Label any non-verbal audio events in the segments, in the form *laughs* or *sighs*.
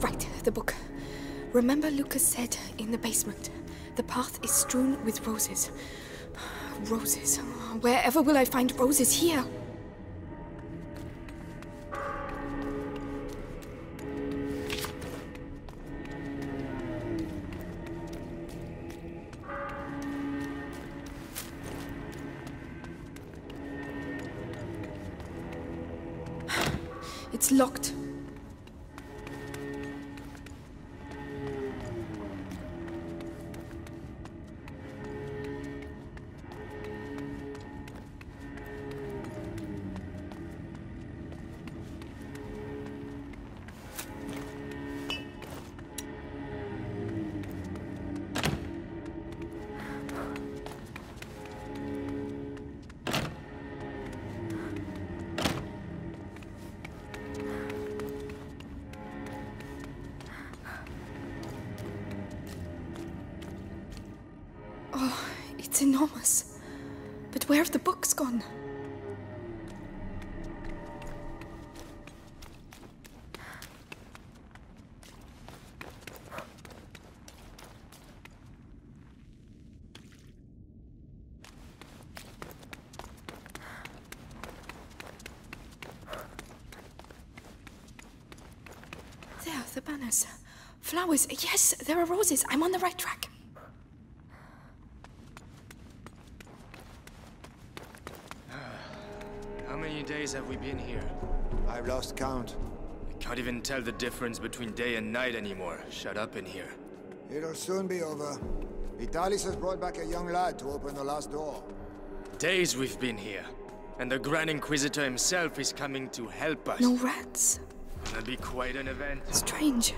Right, the book. Remember Lucas said in the basement, the path is strewn with roses. Roses. Wherever will I find roses here? Flowers. Yes, there are roses. I'm on the right track. How many days have we been here? I've lost count. I can't even tell the difference between day and night anymore. Shut up in here. It'll soon be over. Vitalis has brought back a young lad to open the last door. Days we've been here. And the Grand Inquisitor himself is coming to help us. No rats. Gonna be quite an event. Strange.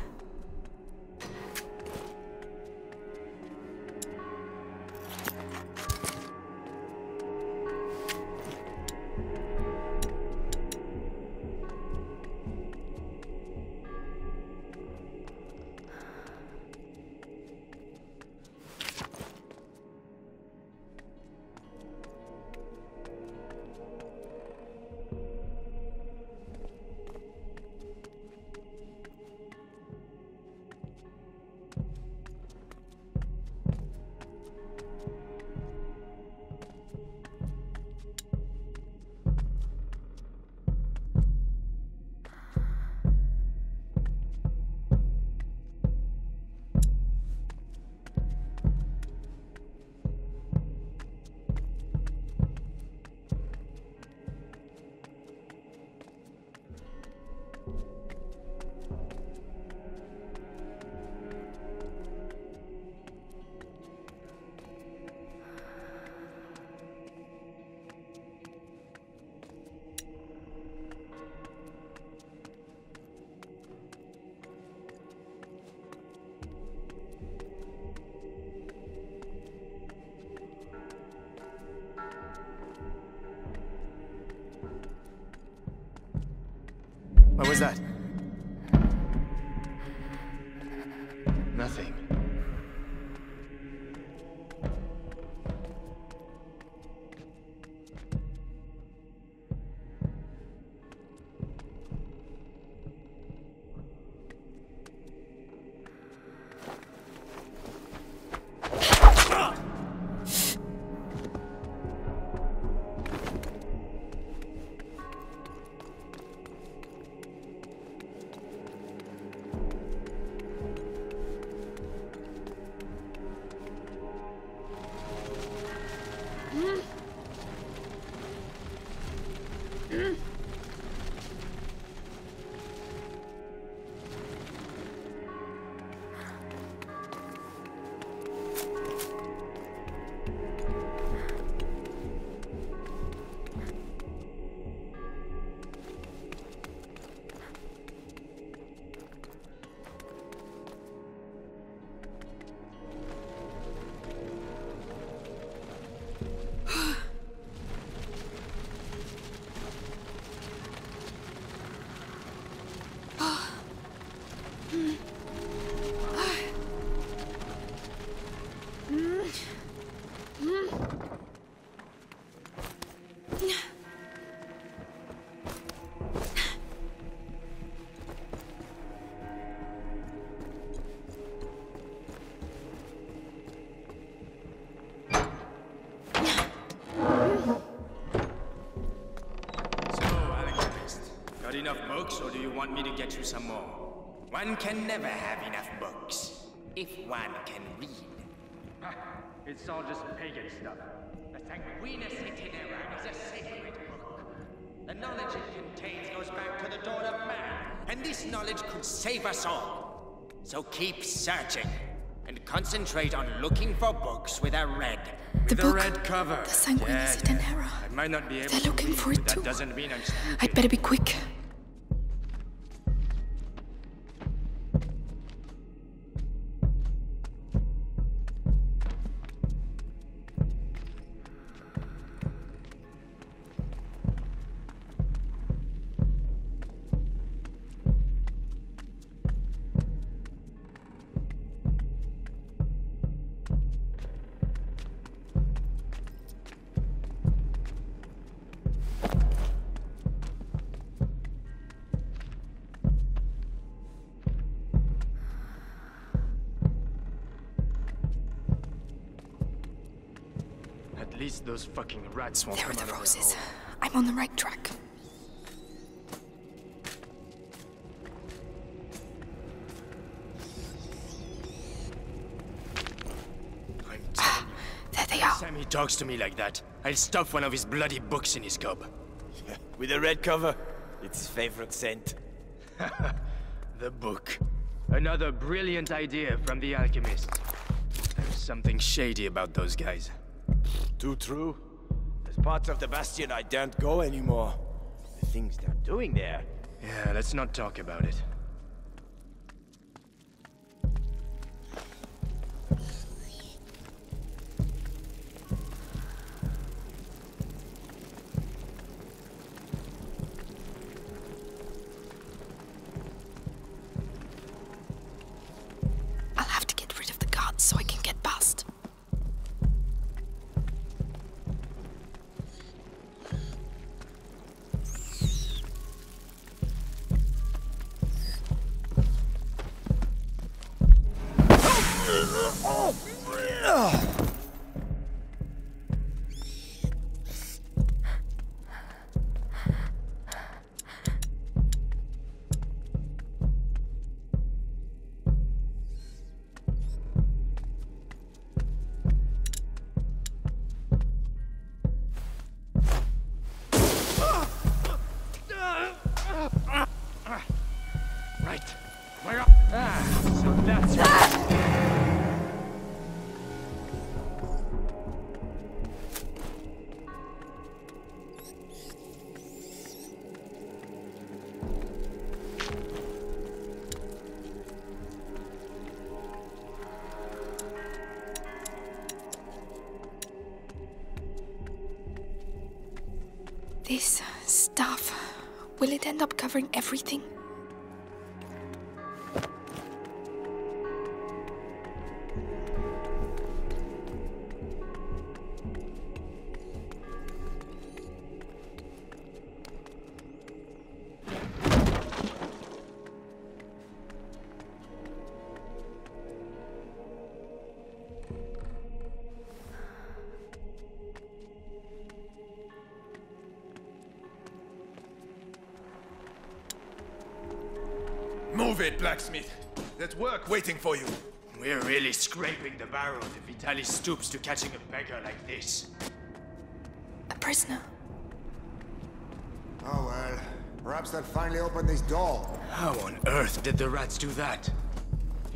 You some more. One can never have enough books, if one can read. It's all just pagan stuff. The Sanguinis Itinere is a sacred book. The knowledge it contains goes back to the dawn of man, and this knowledge could save us all. So keep searching, and concentrate on looking for books with a red. The with book. a red cover. The Sanguinis Itinere. I might not be able They're to looking read, for it but that too. doesn't mean I'm. I'd better be quick. Rats won't There are the out of roses. hole. I'm on the right track. I'm ah, telling you. There they are. Time he talks to me like that, I'll stuff one of his bloody books in his gob. *laughs* With a red cover. It's his favorite scent. *laughs* The book. Another brilliant idea from the alchemist. There's something shady about those guys. Too true. Parts of the Bastion I daren't go anymore. The things they're doing there. Yeah, let's not talk about it. Everything? There's waiting for you. We're really scraping the barrel if Vitalis stoops to catching a beggar like this. A prisoner. Oh well. Perhaps they'll finally open this door. How on earth did the rats do that?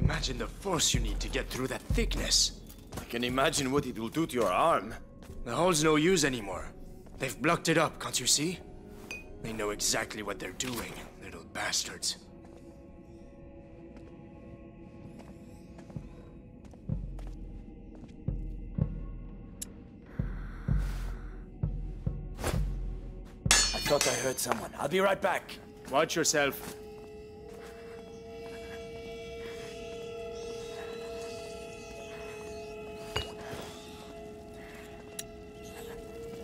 Imagine the force you need to get through that thickness. I can imagine what it will do to your arm. The hole's no use anymore. They've blocked it up, can't you see? They know exactly what they're doing, little bastards. Thought I heard someone. I'll be right back. Watch yourself.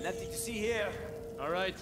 Nothing to see here. All right.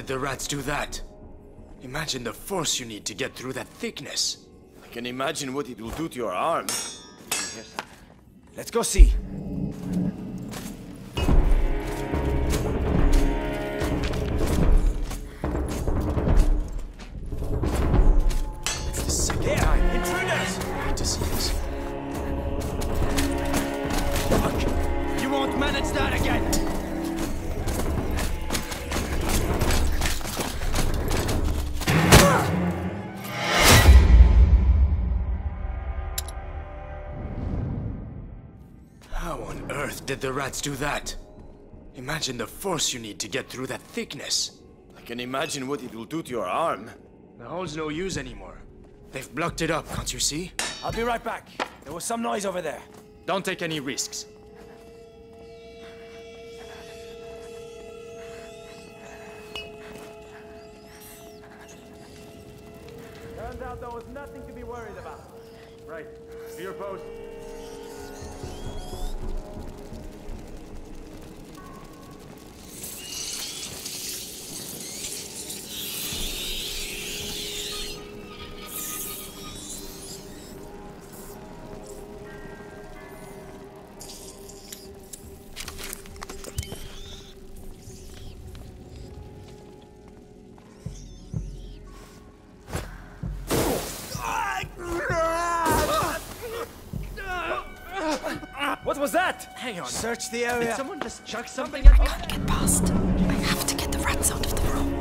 Did the rats do that? Imagine the force you need to get through that thickness. I can imagine what it will do to your arm. Let's go see. Earth did do that? Imagine the force you need to get through that thickness. I can imagine what it will do to your arm. The hole's no use anymore. They've blocked it up, can't you see? I'll be right back. There was some noise over there. Don't take any risks. Turns out there was nothing to be worried about. Right. To your post. Search the Did area. someone just chuck something at me? I can't get past. I have to get the rats out of the room.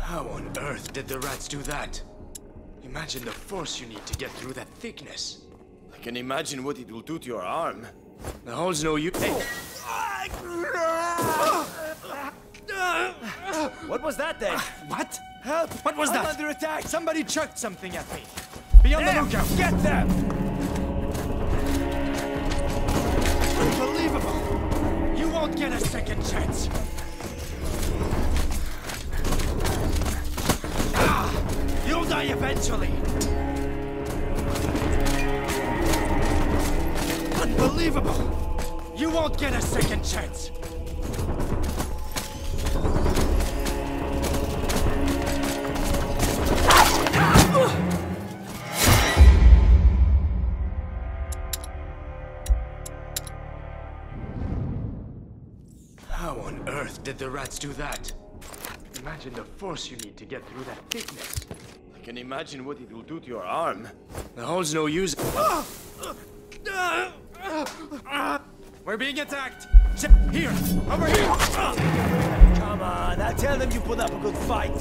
How on earth did the rats do that? Imagine the force you need to get through that thickness. I can imagine what it will do to your arm. The hole's no use. Hey, What was that then? what? Help! What was I'm that? under attack! Somebody chucked something at me. Be on the lookout. Get them! Unbelievable! You won't get a second chance. Ah, You'll die eventually. Unbelievable! You won't get a second chance. The rats do that? Imagine the force you need to get through that thickness. I can imagine what it will do to your arm. The hole's no use. We're being attacked! Sh- Here! Over here! Come on, I'll tell them you put up a good fight.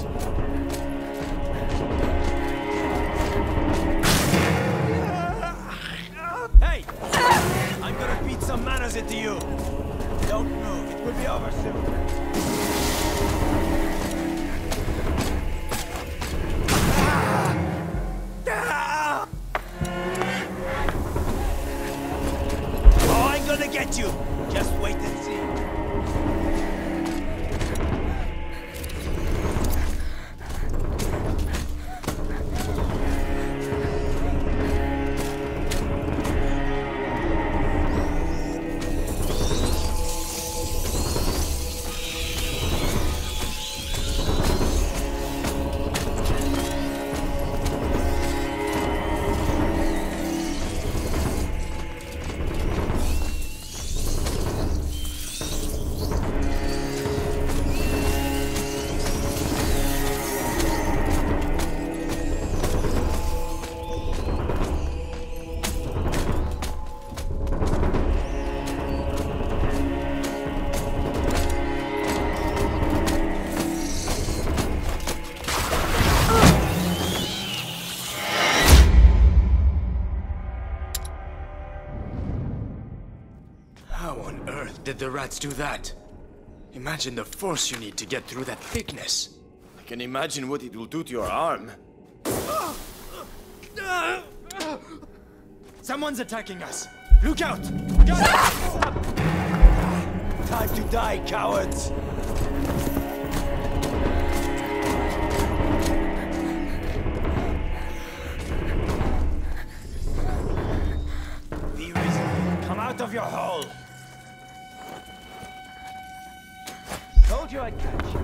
Hey! I'm gonna beat some manners into you. Don't move, it will be over soon. Gonna get you. Just wait the rats do that? Imagine the force you need to get through that thickness. I can imagine what it will do to your arm. Someone's attacking us! Look out! Time to die, cowards! Come out of your hole! You I'd catch you.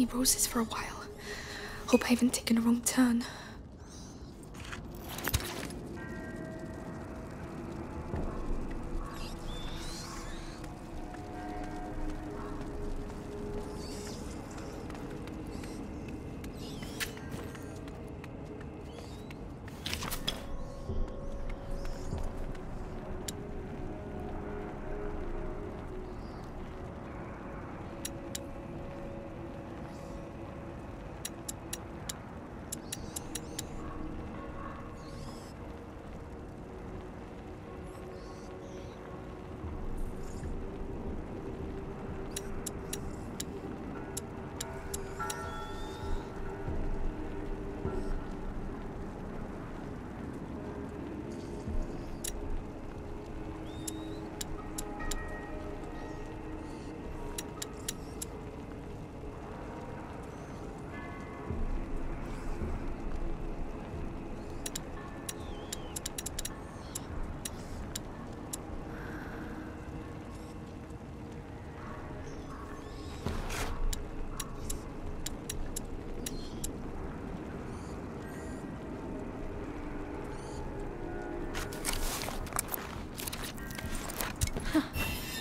Need roses for a while. Hope I haven't taken a wrong turn.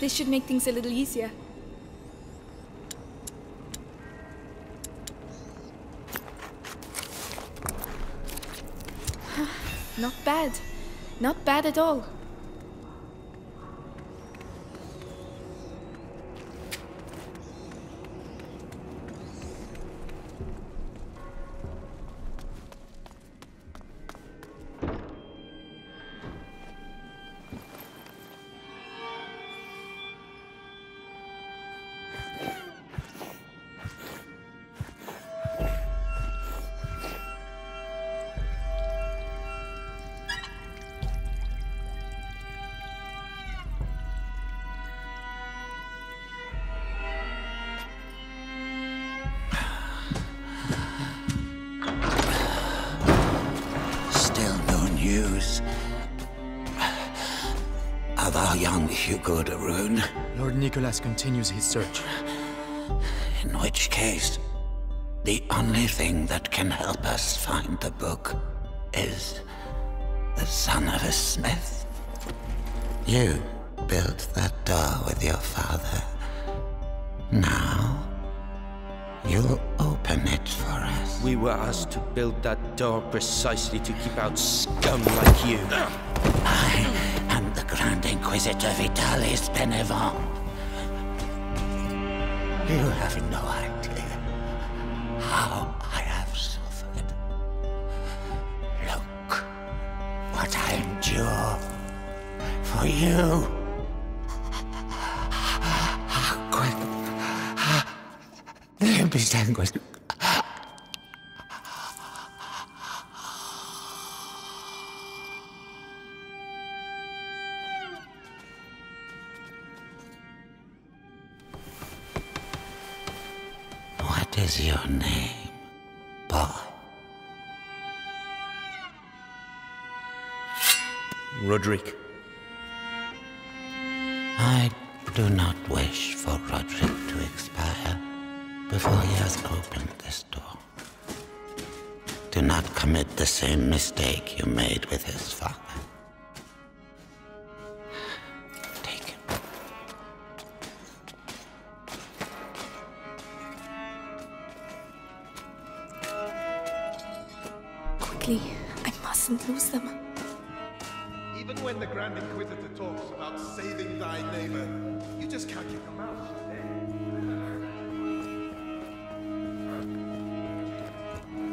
This should make things a little easier. *sighs* Not bad. Not bad at all. Of our young Hugo de Rune. Lord Nicholas continues his search. In which case, the only thing that can help us find the book is the son of a smith. You built that door with your father. Now, you'll open it for us. We were asked to build that door precisely to keep out scum like you. I am the Grand Inquisitor Vitalis Benevent. You have no idea how I have suffered. Look what I endure for you. Quick. Let me Rodric. I do not wish for Rodric to expire before he has opened this door. Do not commit the same mistake you made with his father. Take him. Quickly, I mustn't lose them. Even when the Grand Inquisitor talks about saving thy neighbor, you just can't keep them out.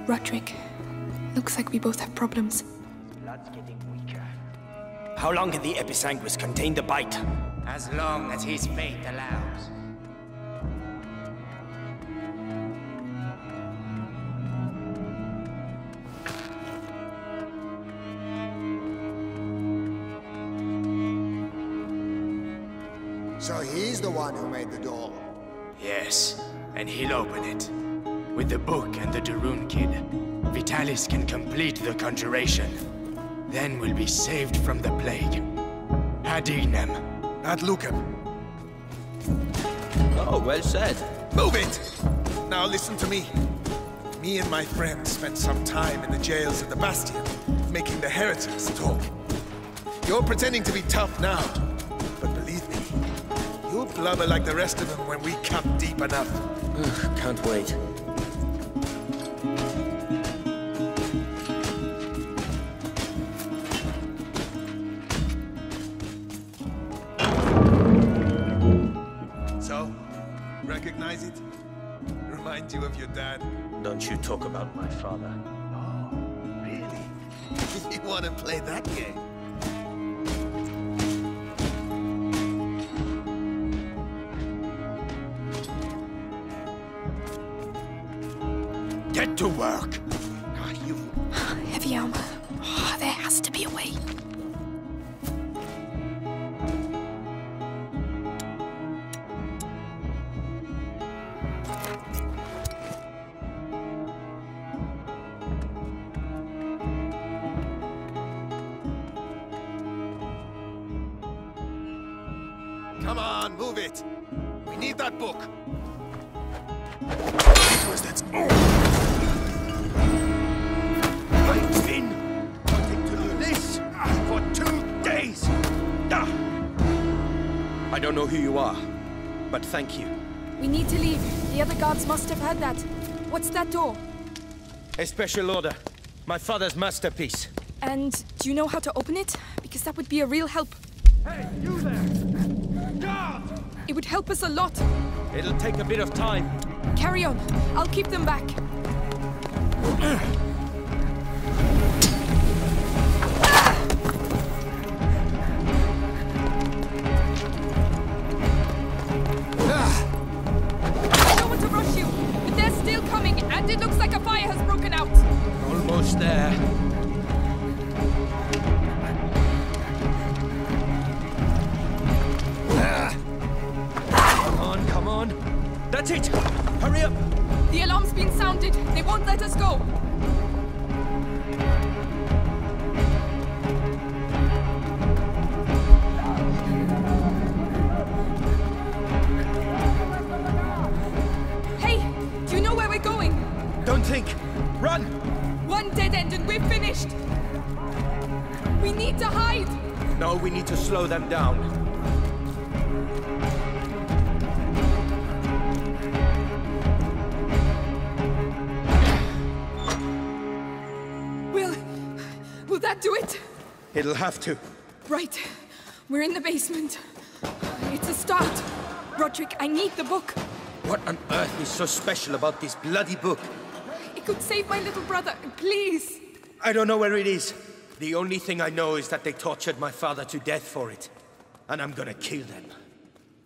Rodric, looks like we both have problems. Blood's getting weaker. How long can the Episanguis contain the bite? As long as his fate allows. And he'll open it. With the book and the de Rune kid, Vitalis can complete the conjuration. Then we'll be saved from the plague. Adinem. Ad Lucem. Oh, well said. Move it! Now listen to me. Me and my friends spent some time in the jails of the Bastion, making the heretics talk. You're pretending to be tough now, blubber like the rest of them when we cut deep enough. Can't wait. So, recognize it? Remind you of your dad? Don't you talk about my father. Oh, really? *laughs* you want to play that game? Get to work! Ah, you *sighs* Heavy armor. Ah, there has to be a way. Come on, move it. We need that book. It was that. I don't know who you are, but thank you. We need to leave. The other guards must have heard that. What's that door? A special order. My father's masterpiece. And do you know how to open it? Because that would be a real help. Hey, you there! Guard! It would help us a lot. It'll take a bit of time. Carry on. I'll keep them back. *clears throat* have to. Right. We're in the basement. It's a start. Rodric, I need the book. What on earth is so special about this bloody book? It could save my little brother. Please. I don't know where it is. The only thing I know is that they tortured my father to death for it. And I'm gonna kill them.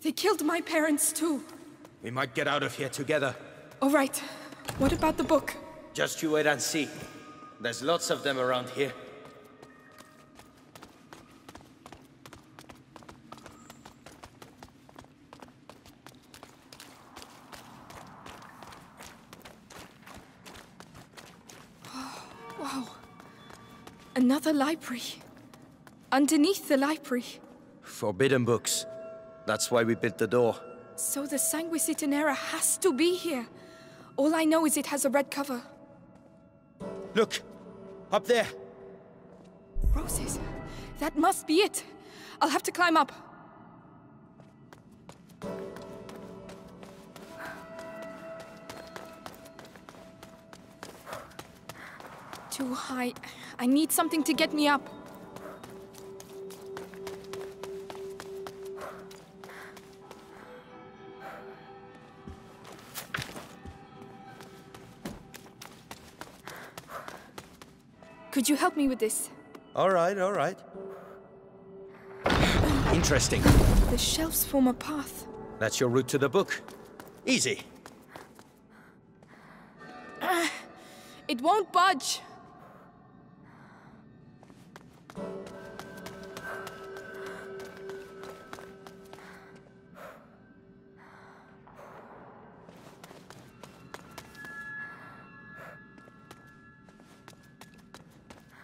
They killed my parents too. We might get out of here together. All right. What about the book? Just you wait and see. There's lots of them around here. Wow. Another library. Underneath the library. Forbidden books. That's why we built the door. So the Sanguinis Itinera has to be here. All I know is it has a red cover. Look! Up there! Roses. That must be it. I'll have to climb up. Too high. I need something to get me up. Could you help me with this? All right, all right. Interesting. The shelves form a path. That's your route to the book. Easy. It won't budge.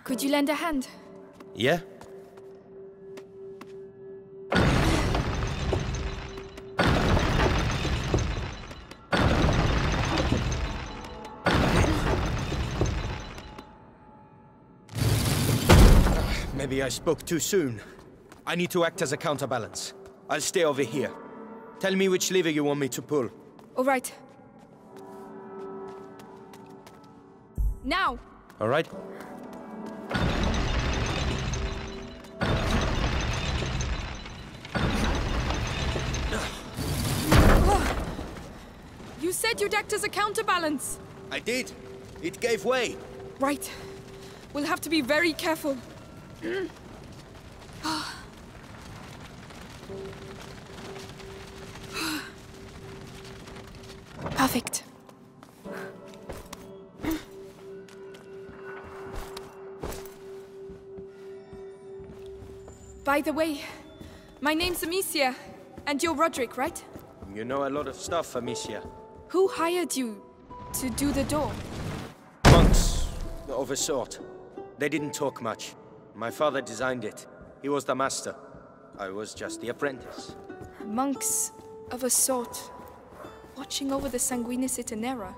Could you lend a hand? Yeah? Maybe I spoke too soon. I need to act as a counterbalance. I'll stay over here. Tell me which lever you want me to pull. All right. Now! All right? *sighs* You said you'd act as a counterbalance. I did. It gave way. Right. We'll have to be very careful. Perfect. By the way, my name's Amicia, and you're Rodric, right? You know a lot of stuff, Amicia. Who hired you to do the door? Monks of a sort. They didn't talk much. My father designed it. He was the master. I was just the apprentice. Monks of a sort, watching over the Sanguinis Itinera.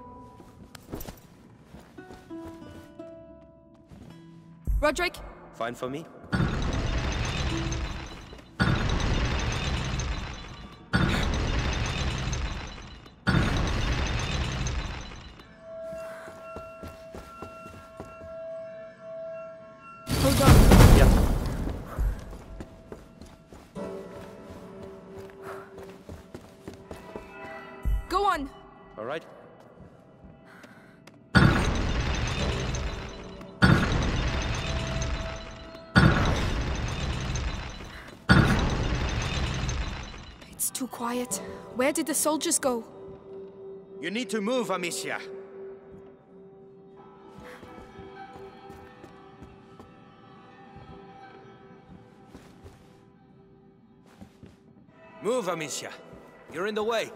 Rodric, Fine for me? Right? It's too quiet. Where did the soldiers go? You need to move, Amicia. Move, Amicia. You're in the way.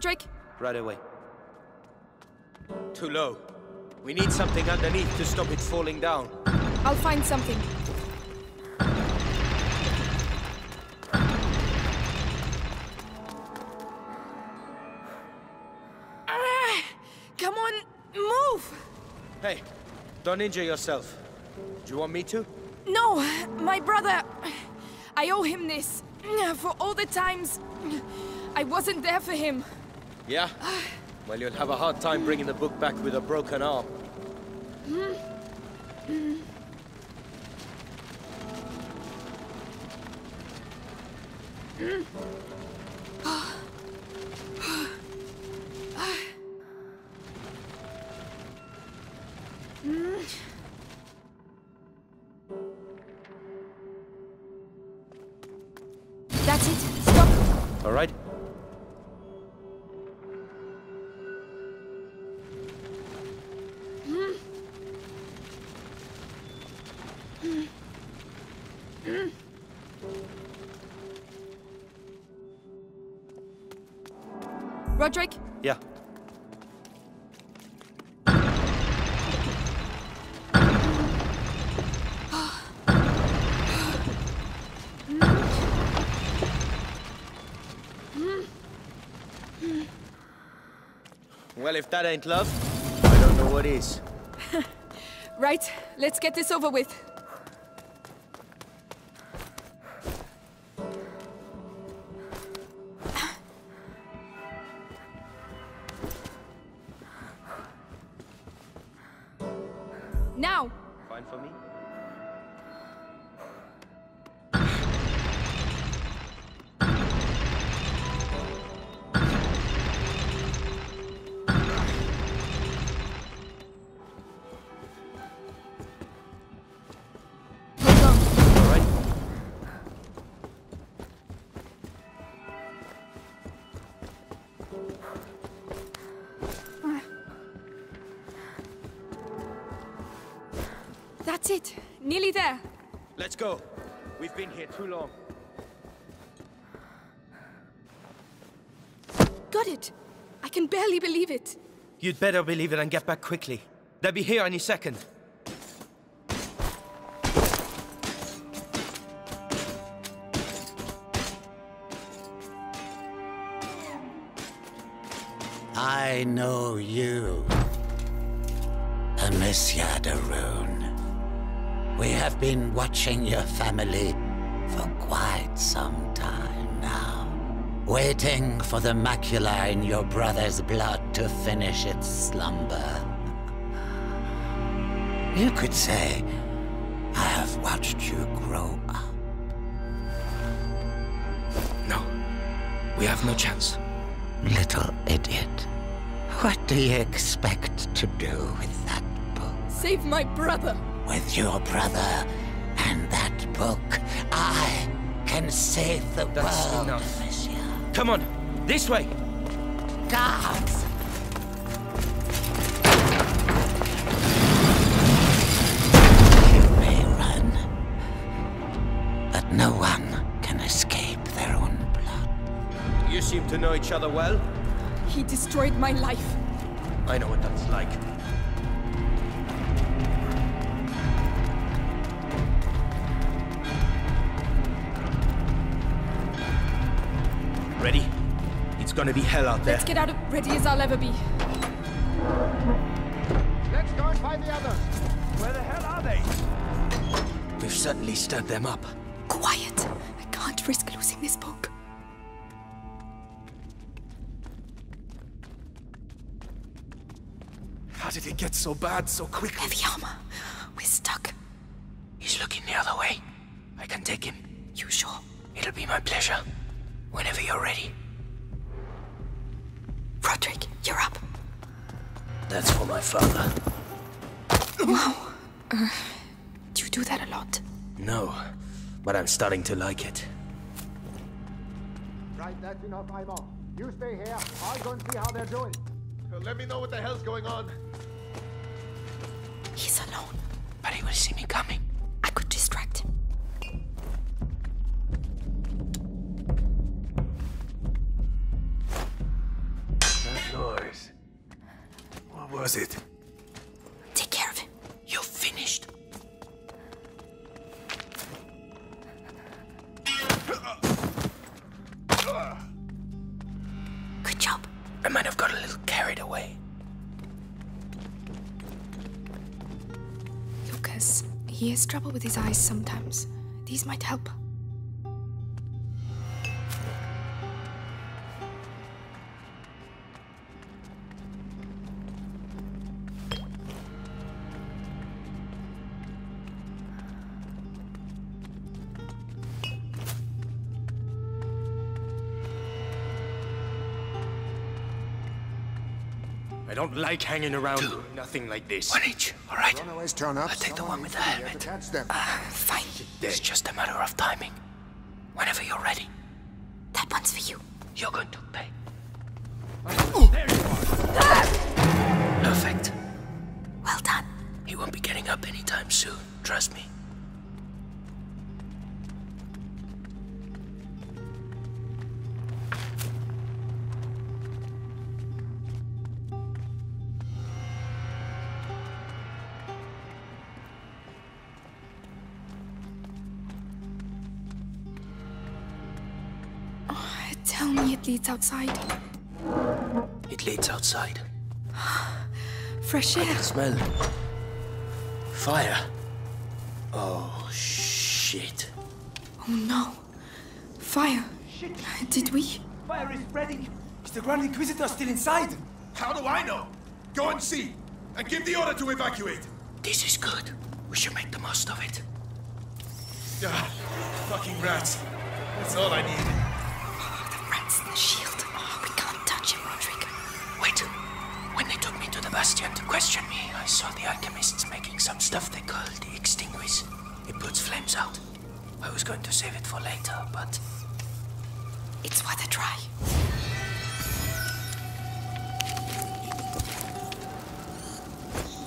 Rodric, Right away. Too low. We need something underneath to stop it falling down. I'll find something. Ah, Come on, move! Hey, don't injure yourself. Do you want me to? No, my brother. I owe him this. For all the times I wasn't there for him. Yeah? Well, you'll have a hard time bringing the book back with a broken arm. Mm. Rodric, Yeah. Well, if that ain't love, I don't know what is. *laughs* right, let's get this over with. Go. We've been here too long. got it. I can barely believe it. You'd better believe it and get back quickly. They'll be here any second. I know you. Amicia de Rune. We have been watching your family for quite some time now. Waiting for the macula in your brother's blood to finish its slumber. You could say, I have watched you grow up. No. We have no chance. Little idiot. What do you expect to do with that book? Save my brother. With your brother and that book, I can save the That's world, enough. Amicia. Come on, this way! Guards! You may run, but no one can escape their own blood. You seem to know each other well. He destroyed my life. I know what that's like. Gonna be hell out there. Let's get out of ready as I'll ever be. Let's go and find the others. Where the hell are they? We've certainly stirred them up. Quiet. I can't risk losing this book. How did it get so bad so quickly? Heavy armor. We're stuck. He's looking the other way. I can take him. You sure? It'll be my pleasure. Whenever you're ready. Rodric, you're up. That's for my father. Wow. Uh, do you do that a lot? No, but I'm starting to like it. Right, that's enough, Imo. You stay here. I'll go and see how they're doing. Let me know what the hell's going on. He's alone. But he will see me coming. Was it? Take care of him. You're finished. Good job. I might have got a little carried away. Lucas, he has trouble with his eyes sometimes. These might help. Don't like hanging around doing nothing like this. One each, all right? Runaways turn up. I'll take the one with the to be there helmet. To catch them. Ah, fine. It's just a matter of timing. Outside. It leads outside. Fresh I air. can smell fire. Oh, shit. Oh no. Fire. Did we? Fire is spreading. Is the Grand Inquisitor still inside? How do I know? Go and see. And give the order to evacuate. This is good. We should make the most of it. Ah, fucking rats. That's all I need. The rats in the shield. They took me to the Bastion to question me, I saw the alchemists making some stuff they call the Extinguis. It puts flames out. I was going to save it for later, but It's worth a try.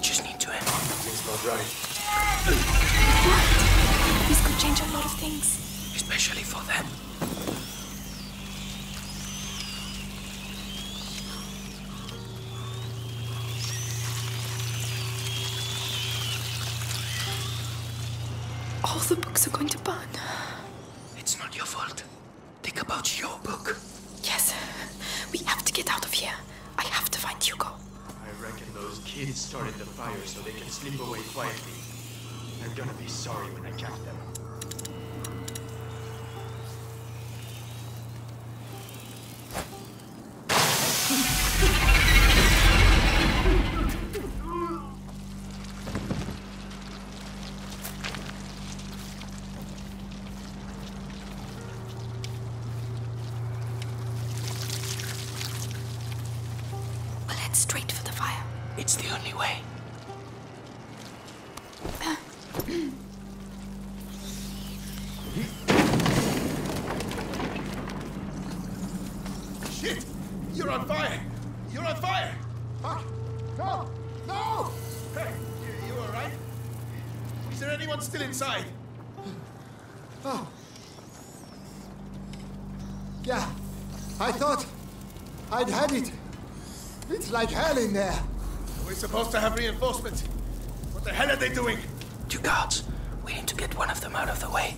just need to end. It's not right. This could change a lot of things. Especially for them. All the books are going to burn. It's not your fault. Think about your book. Yes. We have to get out of here. I have to find Hugo. I reckon those kids started the fire so they can slip away quietly. They're gonna be sorry when I catch them. We'll head straight for the fire. It's the only way. Shit! You're on fire! You're on fire! No! No! Hey, you, you alright? Is there anyone still inside? Oh. Yeah, I thought I'd had it. It's like hell in there. We're supposed to have reinforcements. What the hell are they doing? Two guards. We need to get one of them out of the way.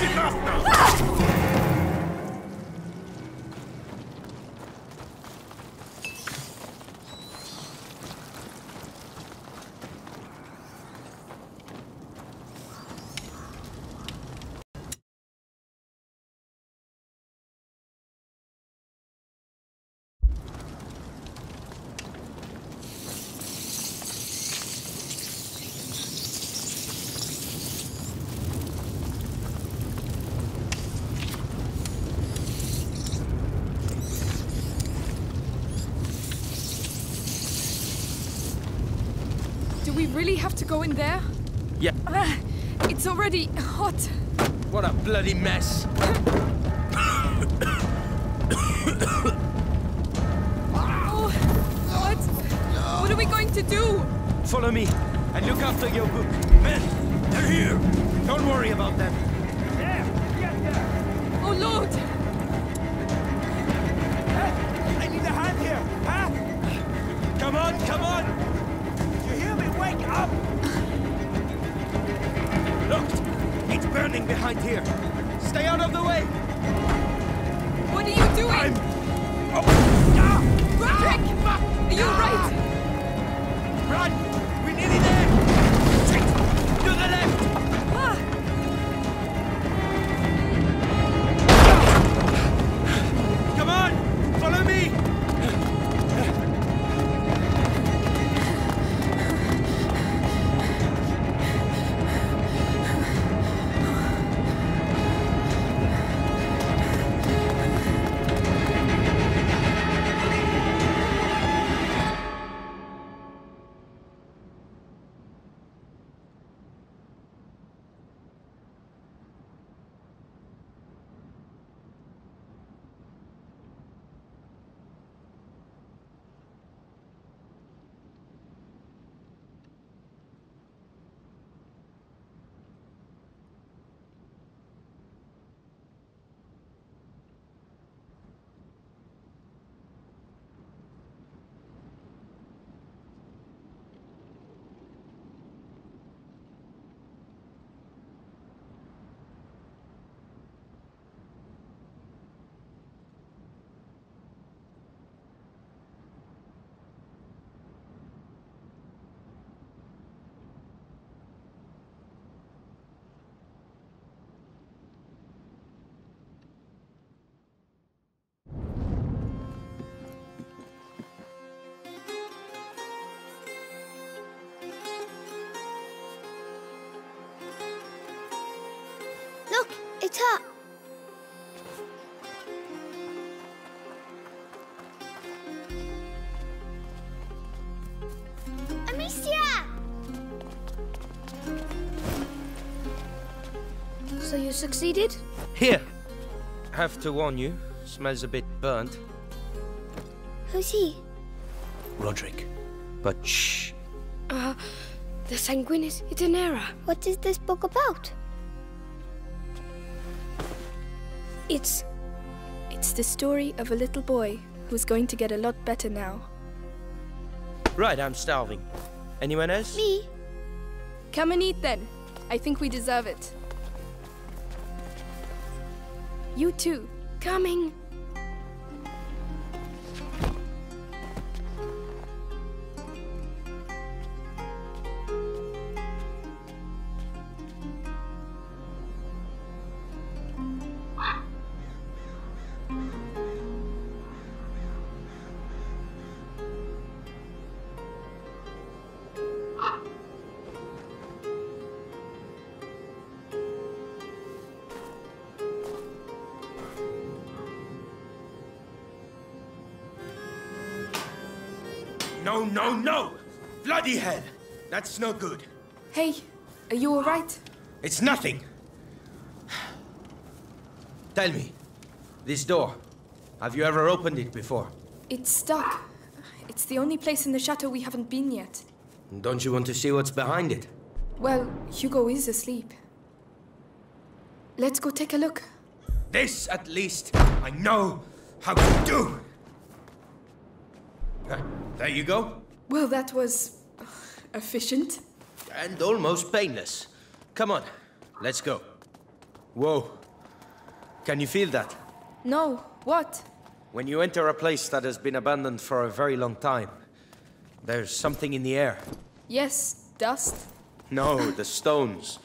That's really have to go in there? Yeah. Ah, it's already hot. What a bloody mess. Oh, what? What are we going to do? Follow me and look after your book. Men, they're here. Don't worry about them. Up. Amicia! So you succeeded? Here! Have to warn you, smells a bit burnt. Who's he? Rodric. But shh. Uh, the Sanguinis Itinera. What is this book about? It's. It's the story of a little boy who's going to get a lot better now. Right, I'm starving. Anyone else? Me. Come and eat then. I think we deserve it. You too. Coming. No, no! Bloody hell! That's no good. Hey, are you alright? It's nothing. Tell me, this door, have you ever opened it before? It's stuck. It's the only place in the chateau we haven't been yet. Don't you want to see what's behind it? Well, Hugo is asleep. Let's go take a look. This, at least, I know how to do. There you go. Well, that was. uh, efficient. And almost painless. Come on, let's go. Whoa. Can you feel that? No, what? When you enter a place that has been abandoned for a very long time, there's something in the air. Yes, dust. No, the stones.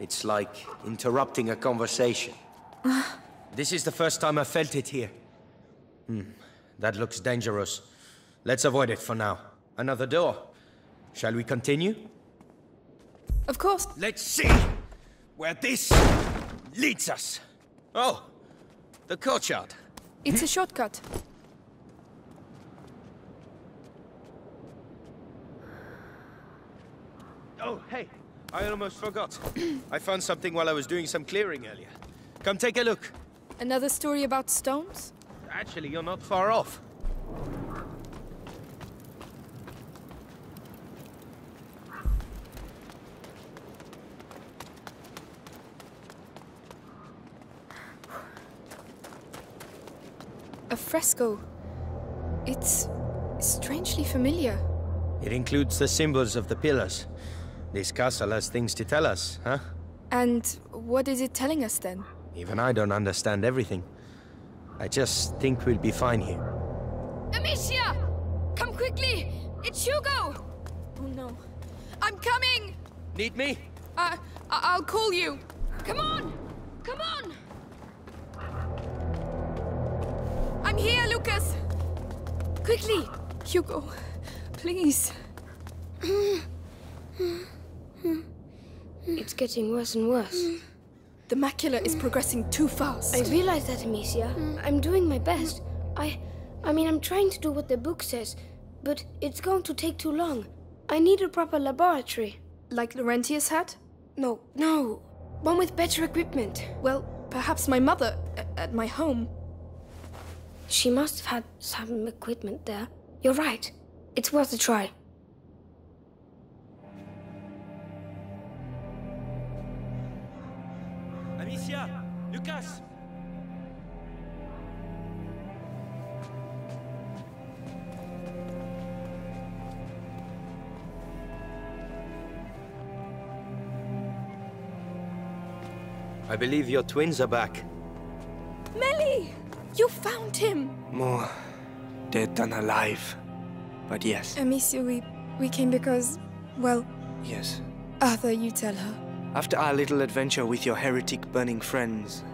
It's like interrupting a conversation. *sighs* This is the first time I felt it here. Hmm, that looks dangerous. Let's avoid it for now. Another door. Shall we continue? Of course. Let's see where this leads us. Oh, the courtyard. It's a shortcut. Oh, hey, I almost forgot. *clears throat* I found something while I was doing some clearing earlier. Come take a look. Another story about stones? Actually, you're not far off. Fresco. It's strangely familiar. It includes the symbols of the pillars. This castle has things to tell us, huh? And what is it telling us then? Even I don't understand everything. I just think we'll be fine here. Amicia! Come quickly! It's Hugo! Oh no. I'm coming! Need me? Uh, I- I'll call you. Come on! Come on! Lucas! Quickly! Hugo, please. It's getting worse and worse. The macula is progressing too fast. I realize that, Amicia. I'm doing my best. I. I mean, I'm trying to do what the book says, but it's going to take too long. I need a proper laboratory. Like Laurentius had? No, no. One with better equipment. Well, perhaps my mother at my home. She must have had some equipment there. You're right. It's worth a try. Amicia! Lucas! I believe your twins are back. Mélie! You found him! More dead than alive. But yes, Amicia, we, we came because, well, yes. Arthur, you tell her. After our little adventure with your heretic burning friends,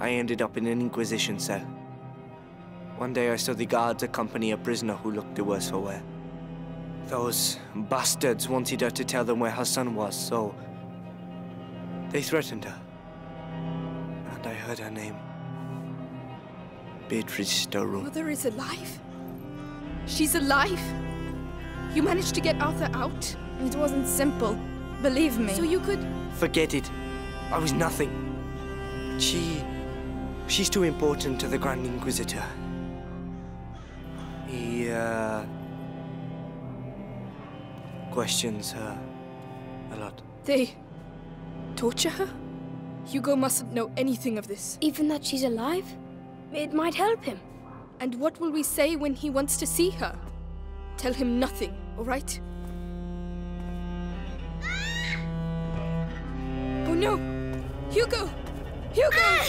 I ended up in an Inquisition cell. One day I saw the guards accompany a prisoner who looked the worse for wear. Those bastards wanted her to tell them where her son was, so they threatened her. And I heard her name. Beatrice de Rune. Mother is alive? She's alive? You managed to get Arthur out? It wasn't simple. Believe me. So you could... Forget it. I was nothing. She... She's too important to the Grand Inquisitor. He, uh... questions her a lot. They... torture her? Hugo mustn't know anything of this. Even that she's alive? It might help him. And what will we say when he wants to see her? Tell him nothing, all right? Oh no! Hugo! Hugo!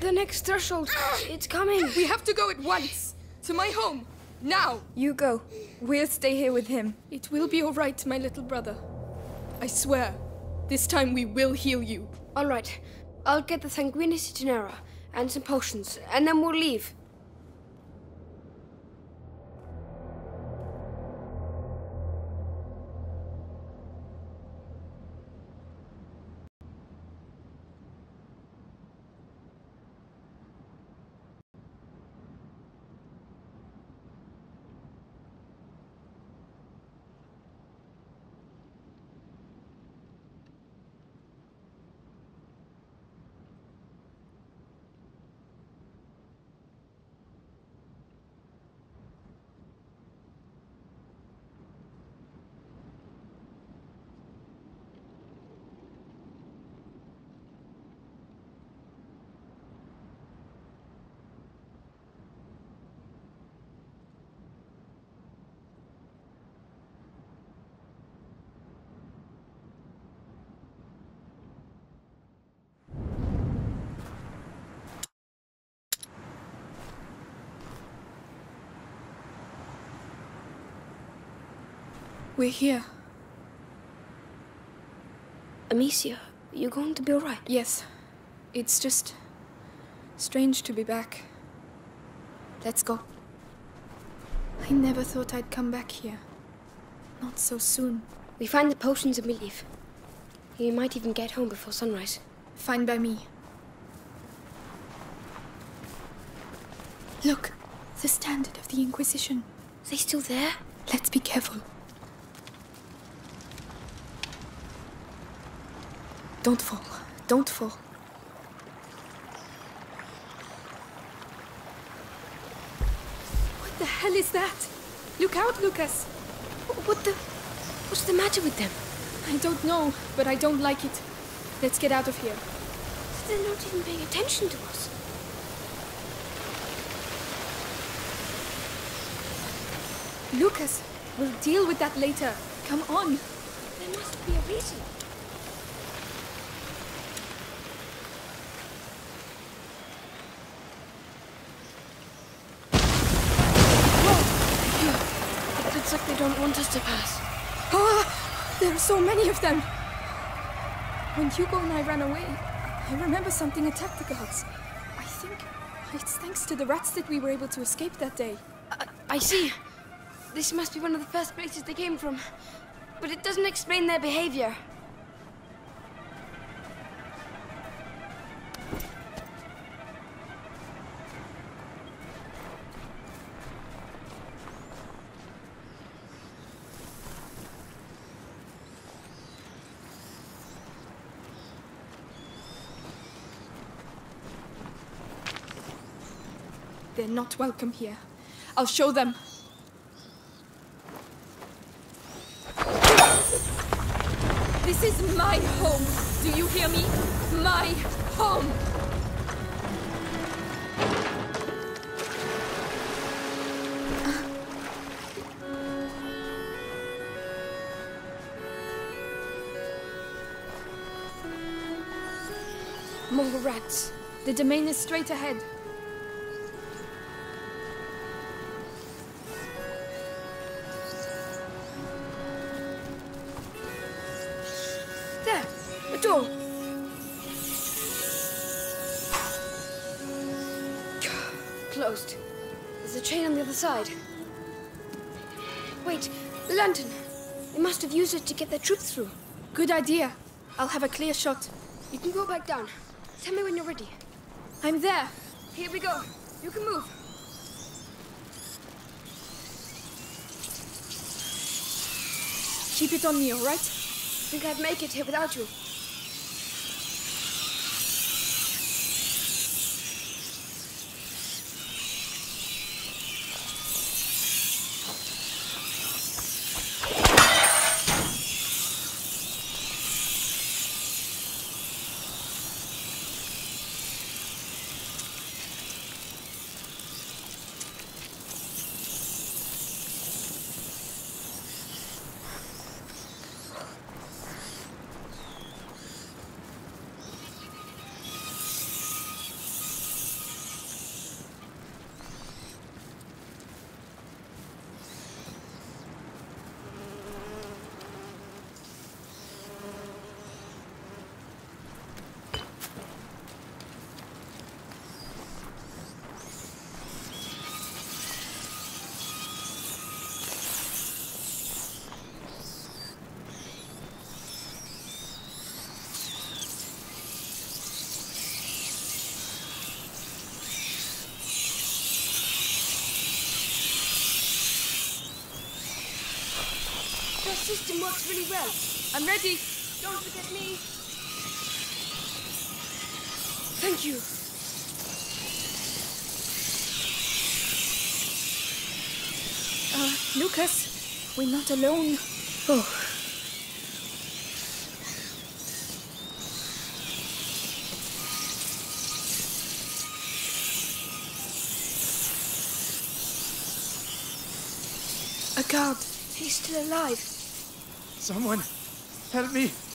The next threshold. It's coming. We have to go at once. To my home. Now. You go. We'll stay here with him. It will be all right, my little brother. I swear. This time we will heal you. All right. I'll get the Sanguinis Itinera and some potions, and then we'll leave. We're here. Amicia, you're going to be alright? Yes. It's just strange to be back. Let's go. I never thought I'd come back here. Not so soon. We find the potions and we leave. You might even get home before sunrise. Fine by me. Look, the standard of the Inquisition. They still there? Let's be careful. Don't fall. Don't fall. What the hell is that? Look out, Lucas! What the... What's the matter with them? I don't know, but I don't like it. Let's get out of here. They're not even paying attention to us. Lucas, we'll deal with that later. Come on. There must be a reason. It looks like they don't want us to pass. Ah, there are so many of them. When Hugo and I ran away, I remember something attacked the guards. I think it's thanks to the rats that we were able to escape that day. I, I see. This must be one of the first places they came from. But it doesn't explain their behavior. Not welcome here. I'll show them. This is my home. Do you hear me? My home. More rats. The domain is straight ahead. Lantern. They must have used it to get their troops through. Good idea. I'll have a clear shot. You can go back down. Tell me when you're ready. I'm there. Here we go. You can move. Keep it on me, alright? Think I'd make it here without you. Your system works really well. I'm ready. Don't forget me. Thank you. Uh, Lucas, we're not alone. Oh. A guard. He's still alive. Someone, help me.